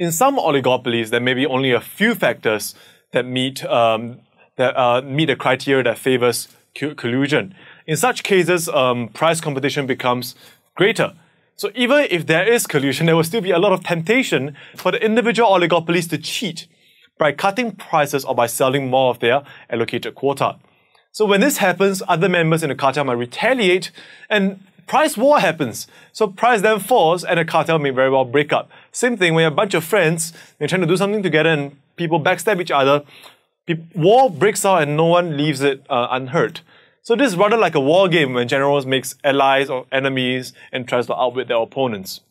In some oligopolies, there may be only a few factors that meet um, that uh, meet the criteria that favors collusion. In such cases, um, price competition becomes greater. So even if there is collusion, there will still be a lot of temptation for the individual oligopolies to cheat by cutting prices or by selling more of their allocated quota. So when this happens, other members in the cartel might retaliate and price war happens. So price then falls and a cartel may very well break up. Same thing when a bunch of friends, they're trying to do something together and people backstab each other, war breaks out and no one leaves it uh, unhurt. So this is rather like a war game when generals makes allies or enemies and tries to outwit their opponents.